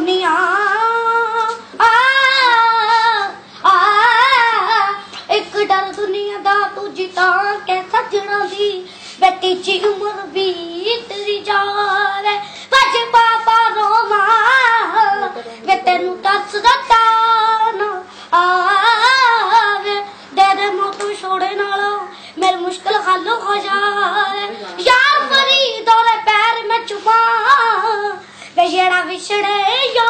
दुनिया। एक डर दुनिया दा तू कैसा जड़ा दी। वे तेज़ी उम्र बीत जा रोना, वे तेनू दस दता ना आ छोड़े नाला मेरी मुश्किल हल हो जा। தவிஷடையோ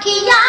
maquillar.